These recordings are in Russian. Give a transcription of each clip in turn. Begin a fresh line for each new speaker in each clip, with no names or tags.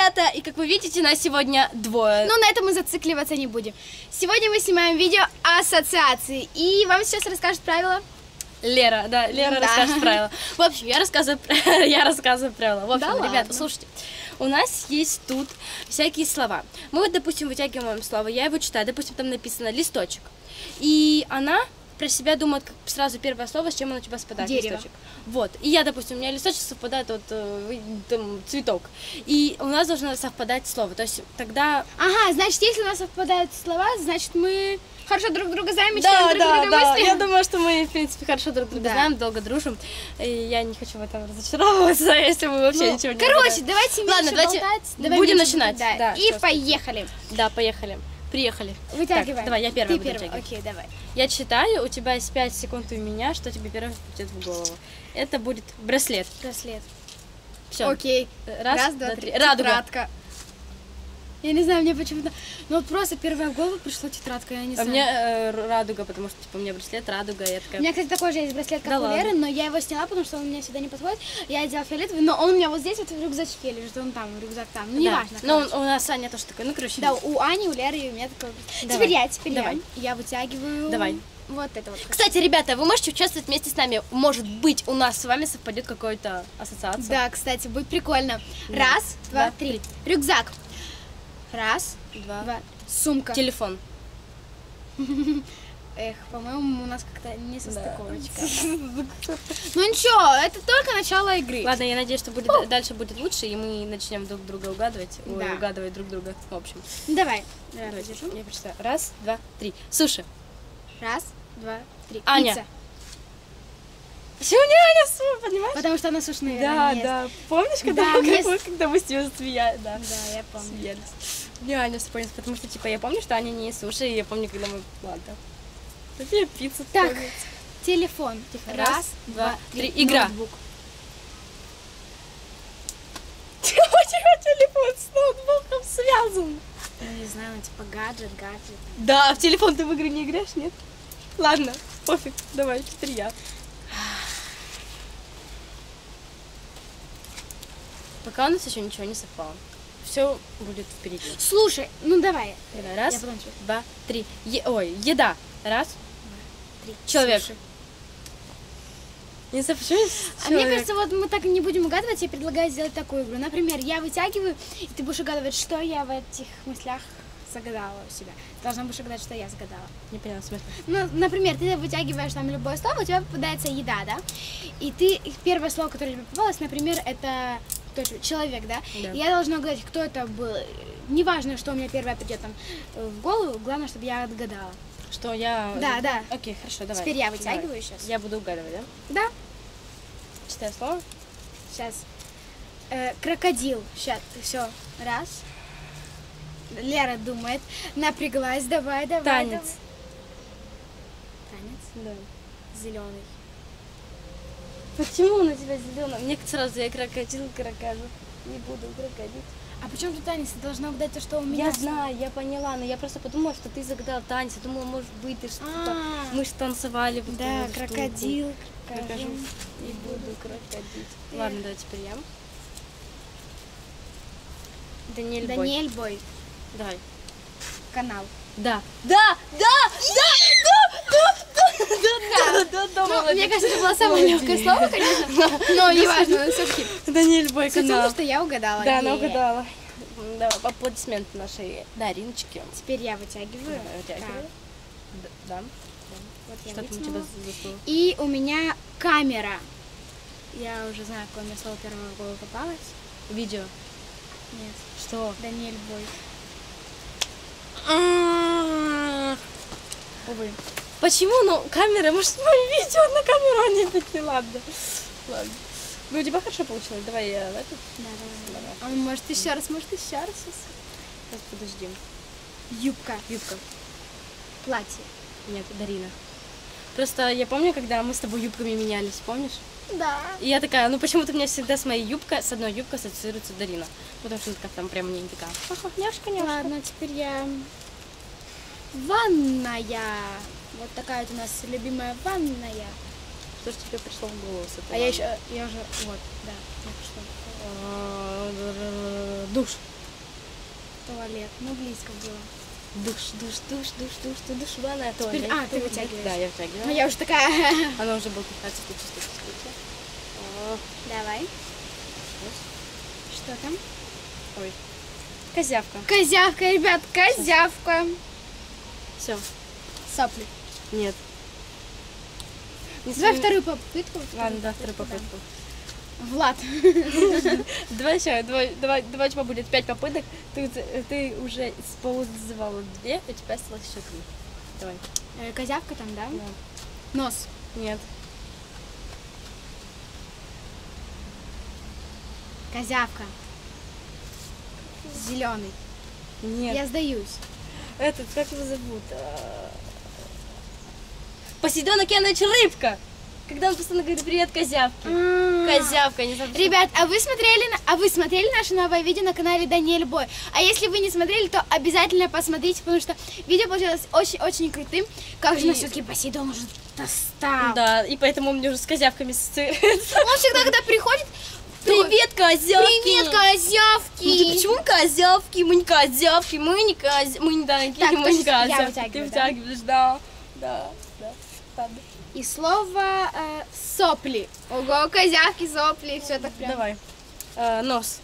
ребята, и как вы видите, нас сегодня двое.
Ну, на этом мы зацикливаться не будем. Сегодня мы снимаем видео ассоциации, и вам сейчас расскажут правила.
Лера, да, Лера
Да.
расскажет правила. В общем, я рассказываю, я рассказываю правила. В общем,
Да
ребята,
ладно.
слушайте, у нас есть тут всякие слова. Мы вот, допустим, вытягиваем слово, я его читаю, допустим, там написано листочек. И она про себя думает как сразу первое слово, с чем он у тебя совпадает.
Дерево.
Листочек. Вот. И я, допустим, у меня листочек совпадает вот э, там, цветок. И у нас должно совпадать слово. То есть тогда
Ага, значит, если у нас совпадают слова, значит, мы хорошо друг друга знаем,
Да,
друг
да,
друга
да.
мысли.
Я думаю, что мы, в принципе, хорошо друг друга
Да.
знаем, долго дружим. И я не хочу в этом разочаровываться, если мы вообще
Ну,
ничего не
Короче, давайте
Ладно, давайте
болтать. Давай
будем начинать.
болтать.
Да,
И поехали.
Да, поехали. Приехали.
Вытягиваем.
Так, давай, я первая
Ты
буду
первая. Окей, давай.
Я читаю, у тебя есть 5 секунд у меня, что тебе первое придет в голову. Это будет браслет.
Браслет.
Все.
Окей.
Раз, два, три. Радуга.
Тетрадка. Я не знаю, мне почему-то... Ну, вот просто первая в голову пришла тетрадка, я не
А
знаю.
мне э, радуга, потому что типа у меня браслет, радуга, я
У
такая.
меня, кстати, такой же есть браслет, как
Да
у
ладно.
Леры, но я его сняла, потому что он мне сюда не подходит. Я одела фиолетовый, но он у меня вот здесь вот в рюкзачке лежит, он там, рюкзак там. Ну,
Да.
неважно.
Ну,
короче.
у нас Аня тоже такой, ну, короче.
Да, у Ани, у Леры и у меня такой.
Давай.
Теперь я, теперь
Давай.
я. Я вытягиваю.
Давай.
Вот это вот.
Кстати, ребята, вы можете участвовать вместе с нами. Может быть, у нас с вами совпадет какая-то ассоциация.
Да, кстати, будет прикольно.
Да.
Раз, два,
Два,
три. Рюкзак. Раз,
Два.
два. Сумка.
Телефон.
Эх, по-моему, у нас как-то не состыковочка. Ну ничего, это только начало игры.
Ладно, я надеюсь, что будет дальше будет лучше, и мы начнем друг друга угадывать. Ой, угадывать друг друга. В общем.
Давай.
Я прочитаю. Раз, два, три. Суши.
Раз, два, три.
Аня.
Пицца.
Почему не Су, понимаешь?
Потому что она сушная.
Да,
ест.
да. Помнишь, когда,
Да,
мы,
мне
когда мы с ней смеялись? Да.
Да, я помню.
Смеялись. Не Аня вспомнилась, потому что, типа, я помню, что Аня не ест суши, и я помню, когда мы... Ладно. Какие пиццу
Так,
вспомнить.
телефон.
Раз,
Раз,
два, три.
три.
Игра.
Ноутбук.
Телефон с ноутбуком связан.
Ну, не знаю, ну, типа гаджет, гаджет.
Да, в телефон ты в игры не играешь, нет? Ладно, пофиг, давай, теперь я. Пока у нас еще ничего не совпало. Все будет впереди.
Слушай, ну давай.
Давай, Раз, два, три. Е- ой, еда. Раз.
Три.
Человек.
Суши.
Не знаю, почему
А мне кажется, вот мы так и не будем угадывать, я предлагаю сделать такую игру. Например, я вытягиваю, и ты будешь угадывать, что я в этих мыслях загадала у себя. Ты должна будешь угадать, что я загадала.
Не поняла смысла.
Ну, например, ты вытягиваешь там любое слово, у тебя попадается еда, да? И ты, первое слово, которое тебе попалось, например, это кто это? человек, да?
Да.
Я должна угадать, кто это был. Неважно, что у меня первое придет там э, в голову, главное, чтобы я отгадала.
Что я...
Да, да.
Окей, хорошо, давай.
Теперь я
Давай.
вытягиваю сейчас.
Я буду угадывать, да?
Да,
Читай слово.
сейчас. Э, крокодил. Сейчас, все. Раз. Лера думает, напряглась, давай, давай.
Танец.
давай. Танец.
Да.
Зеленый.
Почему на тебя зеленый? Мне сразу я крокодил, крокодил. Не буду крокодил.
А почему тут танец? Ты должна угадать то, что у меня.
Я знаю, я поняла, но я просто подумала, что ты загадал танец. Я думала, может быть, ты что-то...
А.
Мы же танцевали.
Да, крокодил.
Крокожу. Не буду крокодить.
Э.
Ладно, давай теперь я. Даниэль Бой.
Даниэль Бой.
Давай.
Канал.
Да, да, да, да, да, да, да, да, да,
Ну,
молодец.
Мне кажется, это было самое легкое слово, конечно. Но неважно, все-таки.
Даниэль Бой
Суть в том,
канал.
что я угадала.
Да, она угадала. Да, аплодисменты нашей Дариночке.
Теперь я вытягиваю.
Д- Да. Что там у тебя зашло?
И у меня камера. Я уже знаю, какое мне слово первое в голову попалось.
Видео.
Нет,
Что?
Даниэль Бой.
Увы. Почему? Ну, камера, может, мое видео на камеру, а не быть, ладно. Ладно. Ну, у тебя хорошо получилось. Давай я в эту.
Да, давай.
Давай.
А может еще раз, может еще раз. сейчас.
Сейчас подождем.
Юбка.
Юбка.
Платье.
Нет, Дарина. Просто я помню, когда мы с тобой юбками менялись, помнишь?
Да.
И я такая, ну почему-то у меня всегда с моей юбкой, с одной юбкой ассоциируется Дарина. Потому что она такая там прям не такая. Няшка, няшка.
Ладно, теперь я... Ванная. Вот такая вот у нас любимая ванная.
Что ж тебе пришло в голову с этой
А я еще, я уже, вот, да, я пошла.
А, Душ.
туалет. Ну, близко было.
Душ, душ, душ, душ, душ, душ, душ, ванная, туалет.
А, ты вытягиваешь.
Да, я вытягиваю.
Ну, я уже такая...
Она уже была 15 чувствует, чувствуете? О,
Давай. Что там?
Ой. Козявка.
Козявка, ребят, козявка.
Все.
Сопли.
Нет. Не
Давай вторую попытку.
Ладно, да, вторую попытку.
Влад.
Давай еще, давай, давай, давай, тебя будет пять попыток. Ты, ты уже использовала две, у тебя осталось еще три. Давай.
Э, Козявка там, да?
Да.
Нос.
Нет.
Козявка. Зеленый.
Нет.
Я сдаюсь.
Этот, как его зовут? А, Посейдон Океанович Рыбка. Когда он постоянно говорит привет, козявки. Козявка, не забудь.
Ребят, а вы смотрели, на- а вы смотрели наше новое видео на канале Даниэль Бой? А если вы не смотрели, то обязательно посмотрите, потому что видео получилось очень-очень крутым. Как же нас все-таки Посейдон уже достал.
Да, и поэтому мне уже с козявками ассоциируется.
Он всегда, когда приходит,
Привет, козявки.
Привет, козявки!
Ну ты почему козявки? Мы не козявки, мы не козявки, мы не такие,
Так,
мы не
есть я
козявки.
вытягиваю,
Ты вытягиваешь, да. Да, да. Ладно.
И слово э, сопли. Ого, козявки, сопли, все так прям.
Давай. А, нос.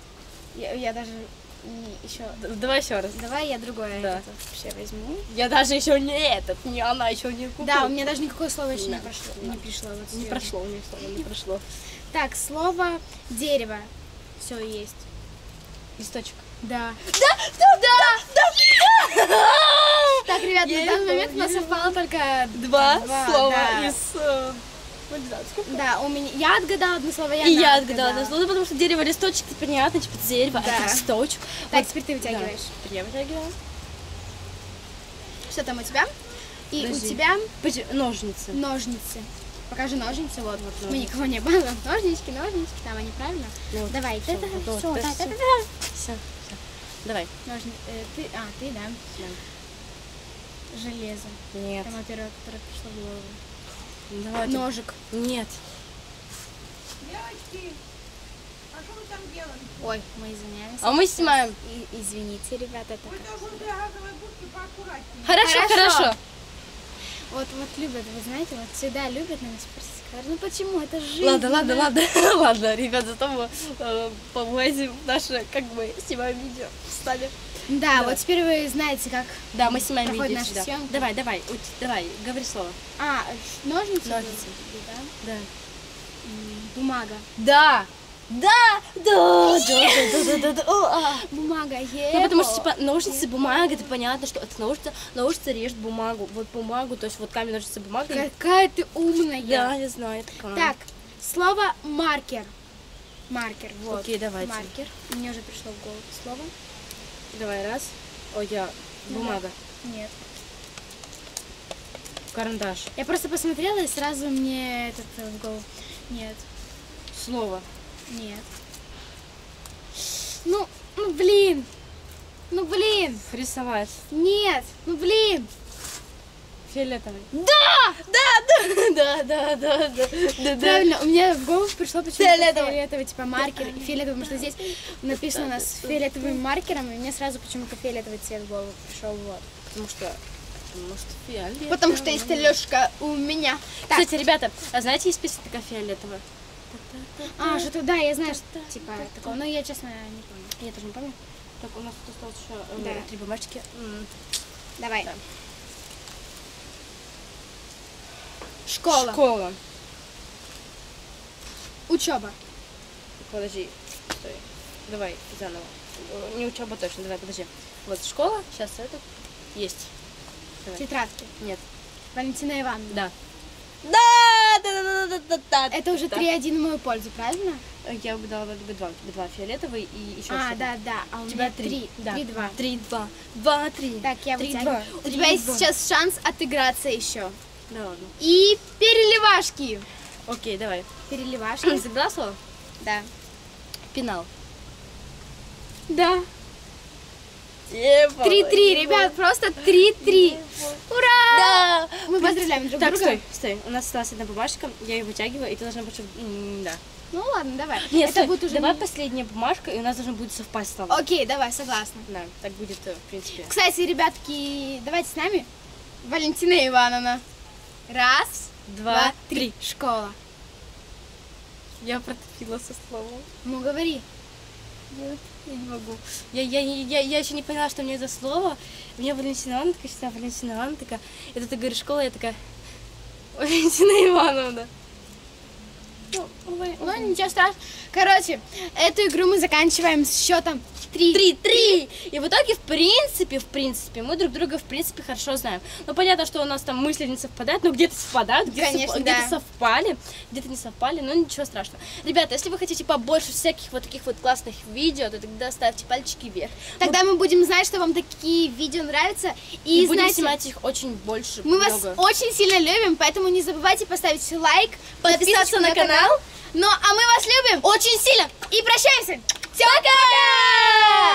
Я, я даже еще.
Д- Давай еще раз.
Давай я другое
Да.
вообще возьму.
Я даже еще не этот, не она еще не купила.
Да, у меня даже никакое слово еще не
Да.
прошло. Не пришло. Вот
Не прошло, у меня слово не прошло.
Так, слово дерево. Все есть.
Листочек.
Да.
Да, да, да, да.
Так, ребят, на данный момент у нас совпало только
Два слова
да.
из... э?
Да, у меня. Я отгадала одно слово, я
И я отгадала одно слово, потому что дерево листочек, это понятно, типа дерево,
Да.
а это листочек.
Так,
Вот.
теперь ты вытягиваешь.
Да. Я вытягиваю.
Что там у тебя? И
Подожди.
у тебя
Ножницы.
ножницы. Покажи ножницы, вот.
Вот
Мы никого не было. Ножнички, ножнички, там они правильно?
Ну,
Давай, да, да,
вот,
всё,
вот,
да, да, да, да.
Все, все. Давай.
Ножни... э, ты, а, ты, да. Железо.
Нет.
Самое первое, которое пришло в голову.
Давай.
Ножик.
Нет.
Девочки, а что вы там делаете?
Ой, мы извиняемся.
А мы снимаем.
И- извините, ребята, это
Вы должны для газовой будки поаккуратнее.
Хорошо,
Хорошо.
хорошо.
Вот, вот любят, вы знаете, вот всегда любят на нас спросить. Говорят, Ну почему? Это жизнь.
Ладно, ладно,
да».
ладно, ладно, ребят, зато мы э, повозим наше, как бы, снимаем видео, ставим.
Да,
Да.
вот теперь вы знаете, как...
Да, мы снимаем видео
наша
всегда.
съемка.
Давай, давай, уть, давай, говори слово.
А, ножницы?
Ножницы.
Да?
Да.
Бумага.
Да. Да, да, да, да, да, да, да, о, а.
Бумага, е.
Ну, потому что, типа, ножницы, бумага, это понятно, что это ножницы, ножницы режут бумагу, вот бумагу, то есть вот камень, ножницы, бумага.
Какая ты умная.
Да, я знаю, такая.
Так, слово маркер. Маркер, вот.
Окей, давайте.
Маркер. Мне уже пришло в голову слово.
Давай, раз. Ой, я, бумага,
Нет.
карандаш,
Я просто посмотрела и сразу мне этот э, в голову. Нет,
слово.
Нет. Ну, ну блин. Ну блин.
Рисовать.
Нет. Ну блин.
Фиолетовый.
Да!
Да, да, да, да, да, да, да.
Правильно, у меня в голову пришло почему-то
Фиолетовый.
фиолетовый, типа маркер. Фиолетовый, потому что здесь написано у нас фиолетовым маркером, и мне сразу почему-то фиолетовый цвет в голову пришел. Вот.
Потому что, потому что фиолетовый.
Потому что есть Алешка у меня. Так,
Кстати, ребята, а знаете, есть песня такая фиолетовая?
А, что-то, да, я знаю, что типа такого, но я, честно, не помню.
Я тоже не помню. Так, у нас тут осталось еще э,
Да.
три бумажки.
Давай.
Да.
Школа.
Школа.
Учеба.
Подожди, стой. Давай заново. Э, Не учеба точно, давай, подожди. Вот школа, сейчас это есть. Давай.
Тетрадки.
Нет.
Валентина Ивановна.
Да. Да, да, да, да, да, да.
Это уже
да.
3-1 в мою пользу, правильно?
Я бы дала бы два, два фиолетовый и еще
а, да, да. А у
У тебя
меня
три.
3.
Да.
3-2.
Три, два. Два, три.
Так, я вытягиваю. У тебя есть сейчас шанс отыграться еще.
Да ладно.
И переливашки.
Окей, давай.
Переливашки.
Забрала слово?
Да.
Пенал.
Да.
3-3,
3-3, ребят, просто 3-3. Ура!
Да!
Мы поздравляем друг
Так,
друга.
стой, стой. У нас осталась одна бумажка, я ее вытягиваю, и ты должна больше... Да.
Ну ладно, давай.
Нет,
это
стой,
будет уже
давай
не-
последняя бумажка, и у нас должны будет совпасть слова.
Окей, давай, согласна.
Да, так будет, э, в принципе.
Кстати, ребятки, давайте с нами. Валентина Ивановна. Раз,
Два, три.
Школа.
Я протопила со словом.
Ну, говори.
Нет, я не могу. Я, я, я, я еще не поняла, что мне за слово. Мне Валентина Ивановна такая, считаю, Валентина Ивановна такая. И тут ты говоришь школа, я такая, Валентина Ивановна. Ну,
Ну, ничего страшного. Короче, эту игру мы заканчиваем с счетом 3.
Три, три! И в итоге, в принципе, в принципе, мы друг друга, в принципе, хорошо знаем. Ну, понятно, что у нас там мысли не совпадают, но где-то совпадают, где-то,
да.
совпали, где-то не совпали, но ничего страшного. Ребята, если вы хотите побольше всяких вот таких вот классных видео, то тогда ставьте пальчики вверх.
Тогда мы будем знать, что вам такие видео нравятся.
И,
И,
будем
знаете,
снимать их очень больше.
мы вас
много.
очень сильно любим, поэтому не забывайте поставить лайк,
Подписаться
подписаться
на канал.
Ну, а мы вас любим очень сильно и прощаемся. Всем пока! пока!